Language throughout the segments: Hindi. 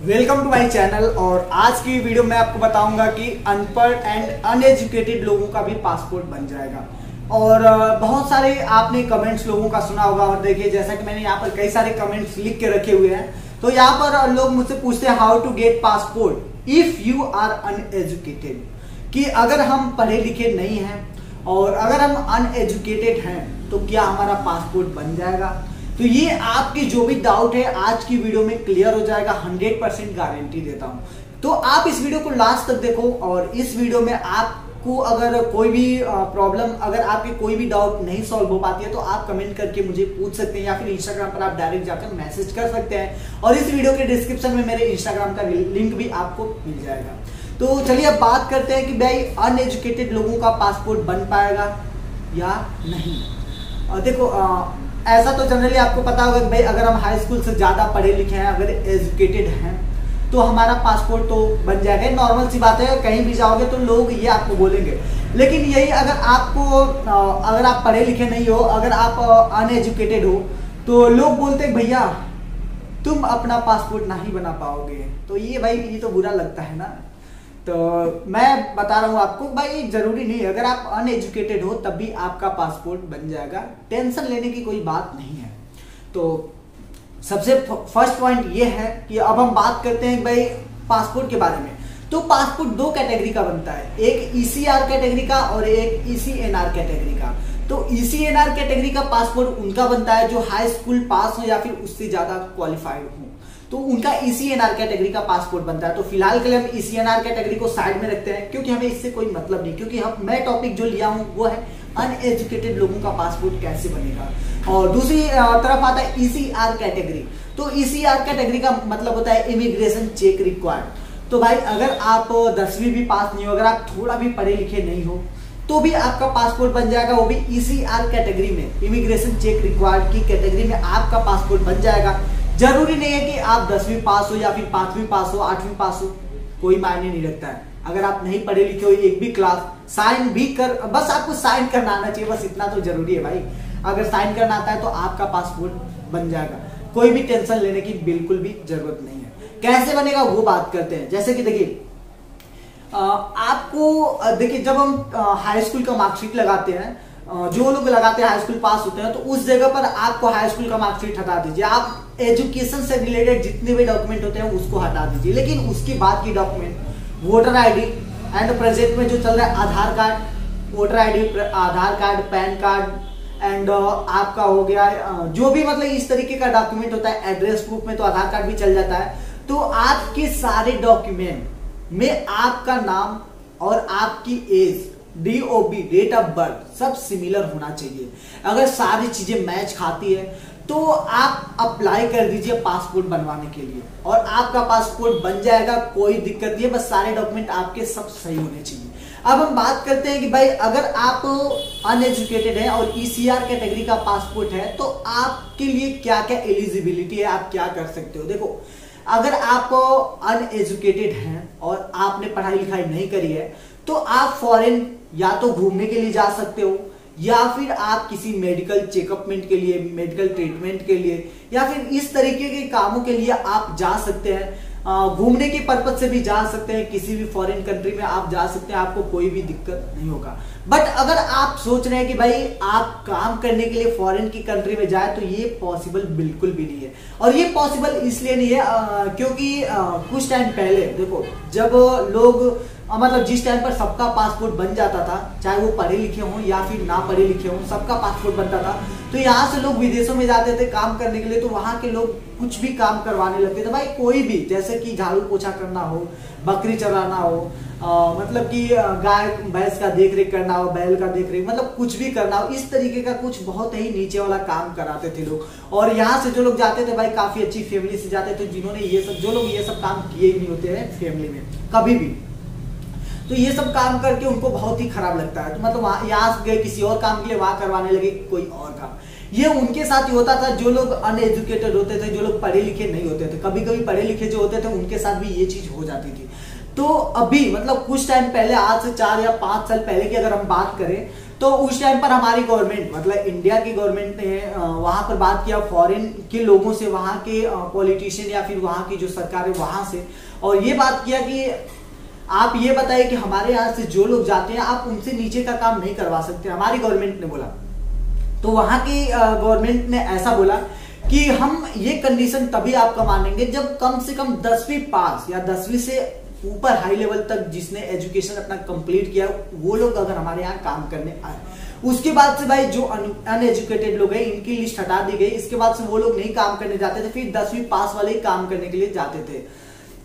वेलकम टू माय चैनल और आज की वीडियो में आपको बताऊँगा कि अनपढ़ एंड अनएजुकेटेड लोगों का भी पासपोर्ट बन जाएगा। और बहुत सारे आपने कमेंट्स लोगों का सुना होगा और देखिए, जैसा कि मैंने यहाँ पर कई सारे कमेंट्स लिख के रखे हुए हैं तो यहाँ पर लोग मुझसे पूछते हैं how to get passport if you are uneducated कि अगर हम पढ़े लिखे नहीं हैं और अगर हम अनएजुकेटेड हैं तो क्या हमारा पासपोर्ट बन जाएगा? तो ये आपके जो भी डाउट है, आज की वीडियो में क्लियर हो जाएगा हंड्रेड परसेंट गारंटी देता हूँ। तो आप इस वीडियो को लास्ट तक देखो और इस वीडियो में आपको अगर कोई भी प्रॉब्लम अगर आपके कोई भी डाउट नहीं सॉल्व हो पाती है तो आप कमेंट करके मुझे पूछ सकते हैं या फिर इंस्टाग्राम पर आप डायरेक्ट जाकर मैसेज कर सकते हैं और इस वीडियो के डिस्क्रिप्शन में मेरे इंस्टाग्राम का लिंक भी आपको मिल जाएगा। तो चलिए अब बात करते हैं कि भाई अनएजुकेटेड लोगों का पासपोर्ट बन पाएगा या नहीं। देखो ऐसा तो जनरली आपको पता होगा कि भाई अगर हम हाई स्कूल से ज़्यादा पढ़े लिखे हैं, अगर एजुकेटेड हैं तो हमारा पासपोर्ट तो बन जाएगा। नॉर्मल सी बात है, कहीं भी जाओगे तो लोग ये आपको बोलेंगे। लेकिन यही अगर आपको अगर आप पढ़े लिखे नहीं हो, अगर आप अनएजुकेटेड हो तो लोग बोलते भैया, तुम अपना पासपोर्ट नहीं बना पाओगे। तो ये भाई, ये तो बुरा लगता है ना। तो मैं बता रहा हूँ आपको, भाई, ज़रूरी नहीं अगर आप अनएजुकेटेड हो, तब भी आपका पासपोर्ट बन जाएगा। टेंशन लेने की कोई बात नहीं है। तो सबसे फ़र्स्ट पॉइंट ये है कि अब हम बात करते हैं, भाई पासपोर्ट के बारे में। तो पासपोर्ट दो कैटेगरी का बनता है। एक ईसीआर e कैटेगरी का और एक ईसीएनआर e कैटेगरी का। तो ईसीएनआर e कैटेगरी का पासपोर्ट उनका बनता है जो हाई स्कूल पास हो या फिर उससे ज़्यादा क्वालिफाइड हो। तो उनका ईसीएनआर कैटेगरी का पासपोर्ट बनता है। तो फ़िलहाल के लिए हम ईसीएनआर कैटेगरी को साइड में रखते हैं, क्योंकि हमें इससे कोई मतलब नहीं, क्योंकि हम, मैं टॉपिक जो लिया हूँ, वो है अनएजुकेटेड लोगों का पासपोर्ट कैसे बनेगा। और दूसरी तरफ़ आता है ईसीआर कैटेगरी तो ईसीआर कैटेगरी का मतलब होता है इमिग्रेशन चेक रिक्वायर्ड तो भाई, अगर आप दसवीं भी पास नहीं हो, अगर आप थोड़ा भी पढ़े लिखे नहीं हो तो भी आपका पासपोर्ट बन जाएगा, वो भी ईसीआर कैटेगरी में। इमिग्रेशन चेक रिक्वायर्ड की कैटेगरी में आपका पासपोर्ट बन जाएगा। ज़रूरी नहीं है कि आप दसवीं पास हो या फिर पांचवी पास हो, आठवीं पास हो, कोई मायने नहीं रखता है। अगर आप नहीं पढ़े लिखे हो, एक भी क्लास साइन भी कर, बस आपको साइन करना आना चाहिए, बस इतना तो ज़रूरी है भाई। अगर साइन करना आता है तो आपका पासपोर्ट बन जाएगा। कोई भी टेंशन लेने की बिल्कुल भी ज़रूरत नहीं है। कैसे बनेगा वो बात करते हैं। जैसे कि देखिए आपको देखिए जब हम हाई स्कूल का मार्कशीट लगाते हैं जो लोग लगाते हैं हाई स्कूल पास होते हैं तो उस जगह पर आपको हाई स्कूल का मार्कशीट हटा दीजिए। आप एजुकेशन से रिलेटेड जितने भी डॉक्यूमेंट होते हैं, उसको हटा दीजिए। लेकिन उसके बाद की document voter ID and present में जो चल रहा है, Aadhaar card voter ID Aadhaar card, PAN card and आपका हो गया जो भी मतलब इस तरीके का डॉक्यूमेंट होता है एड्रेस प्रूफ में तो आधार कार्ड भी चल जाता है। तो आपके सारे डॉक्यूमेंट में आपका नाम और आपकी age DOB date of birth सब सिमिलर होना चाहिए। अगर सारी चीज़ें मैच खाती है तो आप अप्लाई कर दीजिए पासपोर्ट बनवाने के लिए। और आपका पासपोर्ट बन जाएगा, कोई दिक्कत नहीं है, बस सारे डॉक्यूमेंट आपके सब सही होने चाहिए। अब हम बात करते हैं कि भाई, अगर आप अनएजुकेटेड हैं और ईसीआर e कैटेगरी का पासपोर्ट है तो आपके लिए क्या क्या एलिजिबिलिटी है, आप क्या कर सकते हो? देखो, अगर आप अनएजुकेटेड हैं और आपने पढ़ाई लिखाई नहीं करी है तो आप फॉरेन या तो घूमने के लिए जा सकते हो, या फिर आप किसी मेडिकल चेकअपमेंट के लिए मेडिकल ट्रीटमेंट के लिए, या फिर इस तरीके के कामों के लिए आप जा सकते हैं। घूमने के पर्पज से भी जा सकते हैं किसी भी फॉरेन कंट्री में आप जा सकते हैं आपको कोई भी दिक्कत नहीं होगा। बट अगर आप सोच रहे हैं कि भाई आप काम करने के लिए फॉरेन की कंट्री में जाए तो ये पॉसिबल बिल्कुल भी नहीं है। और ये पॉसिबल इसलिए नहीं है आ, क्योंकि आ, कुछ टाइम पहले देखो जब लोग मतलब जिस टाइम पर सबका पासपोर्ट बन जाता था चाहे वो पढ़े लिखे हों या फिर ना पढ़े लिखे हों सबका पासपोर्ट बनता था तो यहाँ से लोग विदेशों में जाते थे काम करने के लिए तो वहाँ के लोग कुछ भी काम करवाने लगते थे भाई कोई भी जैसे कि झाड़ू पोछा करना हो बकरी चलाना हो आ, मतलब कि गाय भैंस का देख रेख करना हो बैल का देख रेख मतलब कुछ भी करना हो इस तरीके का कुछ बहुत ही नीचे वाला काम कराते थे लोग। और यहाँ से जो लोग जाते थे भाई काफ़ी अच्छी फैमिली से जाते थे जिन्होंने ये सब जो लोग ये सब काम किए ही नहीं होते हैं फैमिली में कभी भी। तो ये सब काम करके उनको बहुत ही खराब लगता है। तो मतलब यहाँ गए किसी और काम के लिए वहाँ करवाने लगे कोई और काम। ये उनके साथ ही होता था, जो लोग अनएजुकेटेड होते थे, जो लोग पढ़े लिखे नहीं होते थे। कभी कभी पढ़े लिखे जो होते थे, उनके साथ भी ये चीज़ हो जाती थी। तो अभी मतलब कुछ टाइम पहले, आज से चार या पाँच साल पहले की अगर हम बात करें तो उस टाइम पर हमारी गवर्नमेंट मतलब इंडिया की गवर्नमेंट ने वहाँ पर बात किया फॉरेन के लोगों से, वहाँ के पॉलिटिशियन या फिर वहाँ की जो सरकार है, वहाँ से। और ये बात किया कि आप ये बताइए कि हमारे यहाँ से जो लोग जाते हैं, आप उनसे नीचे का काम नहीं करवा सकते। हमारी गवर्नमेंट ने बोला। तो वहाँ की गवर्नमेंट ने ऐसा बोला कि हम ये कंडीशन तभी आपका मानेंगे जब कम से कम दसवीं पास या दसवीं से ऊपर हाई लेवल तक जिसने एजुकेशन अपना कंप्लीट किया, वो लोग अगर हमारे यहाँ काम करने आए। उसके बाद से भाई जो अनएजुकेटेड लोग हैं, इनकी लिस्ट हटा दी गई। इसके बाद से वो लोग नहीं काम करने जाते थे, फिर दसवीं पास वाले ही काम करने के लिए जाते थे।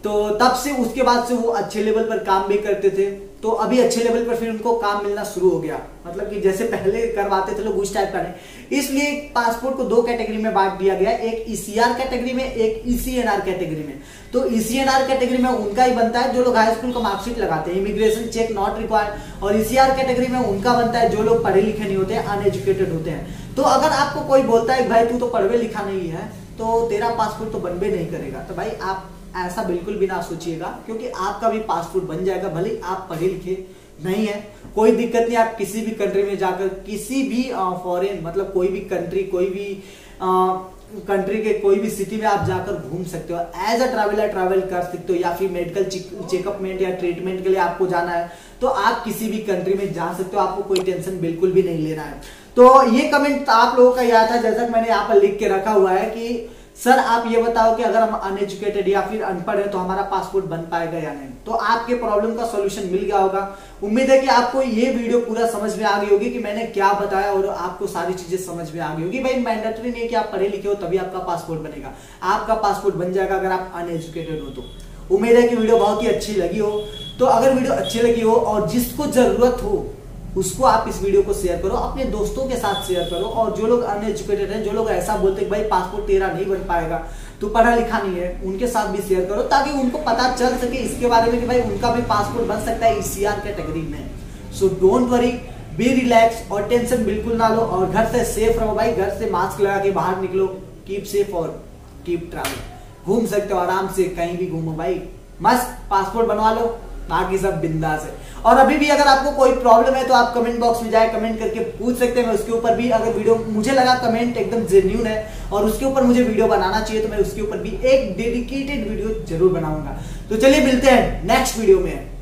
तो तब से उसके बाद से वो अच्छे लेवल पर काम भी करते थे। तो अभी अच्छे लेवल पर फिर उनको काम मिलना शुरू हो गया। मतलब कि जैसे पहले करवाते थे लोग उस टाइप का नहीं। इसलिए पासपोर्ट को दो कैटेगरी में बांट दिया गया। एक ईसीआर e कैटेगरी में, एक ईसीएनआर e कैटेगरी में। तो ईसीएनआर e कैटेगरी में उनका ही बनता है जो लोग हाई स्कूल का मार्कशीट लगाते हैं। इमिग्रेशन चेक नॉट रिक्वायर्ड और ईसीआर कैटेगरी में उनका बनता है जो लोग पढ़े लिखे नहीं होते अनएजुकेटेड होते हैं। तो अगर आपको कोई बोलता है भाई तू तो पढ़वे लिखा नहीं है तो तेरा पासपोर्ट तो बनबे नहीं करेगा। तो भाई आप ऐसा बिल्कुल भी ना सोचिएगा, क्योंकि आपका भी पासपोर्ट बन जाएगा, भले आप पढ़े लिखे नहीं है। कोई दिक्कत नहीं, आप किसी भी कंट्री में जाकर, किसी भी फॉरेन मतलब कोई भी कंट्री कोई भी कंट्री के कोई भी सिटी में आप जाकर घूम सकते हो। एज अ ट्रैवलर ट्रैवल कर सकते हो, या फिर मेडिकल चेकअपमेंट या ट्रीटमेंट के लिए आपको जाना है तो आप किसी भी कंट्री में जा सकते हो, आपको कोई टेंशन बिल्कुल भी नहीं लेना है। तो ये कमेंट आप लोगों का याद था जैसा मैंने यहाँ पर लिख के रखा हुआ है कि सर, आप ये बताओ कि अगर हम अनएजुकेटेड या फिर अनपढ़ है तो हमारा पासपोर्ट बन पाएगा या नहीं? तो आपके प्रॉब्लम का सोल्यूशन मिल गया होगा। उम्मीद है कि आपको ये वीडियो पूरा समझ में आ गई होगी कि मैंने क्या बताया और आपको सारी चीज़ें समझ में आ गई होगी। भाई मैंडेटरी नहीं है कि आप पढ़े लिखे हो, तभी आपका पासपोर्ट बनेगा। आपका पासपोर्ट बन जाएगा अगर आप अनएजुकेटेड हो तो। उम्मीद है कि वीडियो बहुत ही अच्छी लगी हो। तो अगर वीडियो अच्छी लगी हो और जिसको ज़रूरत हो उसको आप इस वीडियो को शेयर करो, अपने दोस्तों के साथ शेयर करो और जो लोग अनएजुकेटेड हैं, जो लोग ऐसा बोलते हैं भाई पासपोर्ट तेरा नहीं बन पाएगा तो पढ़ा लिखा नहीं है, उनके साथ भी शेयर करो ताकि उनको पता चल सके इसके बारे में कि भाई उनका भी पासपोर्ट बन सकता है ईसीआर कैटेगरी में। So don't worry be relax और टेंशन बिल्कुल ना लो और घर से सेफ़ रहो भाई, घर से मास्क लगा के बाहर निकलो कीप सेफ़ और कीप ट्रैवल घूम सकते हो, आराम से कहीं भी घूमो भाई। मस्त पासपोर्ट बनवा लो, बाकी सब बिंदास है। और अभी भी अगर आपको कोई प्रॉब्लम है तो आप कमेंट बॉक्स में जाए कमेंट करके पूछ सकते हैं। उसके ऊपर भी अगर वीडियो मुझे लगा कमेंट एकदम जेन्यून है और उसके ऊपर मुझे वीडियो बनाना चाहिए तो मैं उसके ऊपर भी एक डेडिकेटेड वीडियो ज़रूर बनाऊँगा। तो चलिए मिलते हैं नेक्स्ट वीडियो में।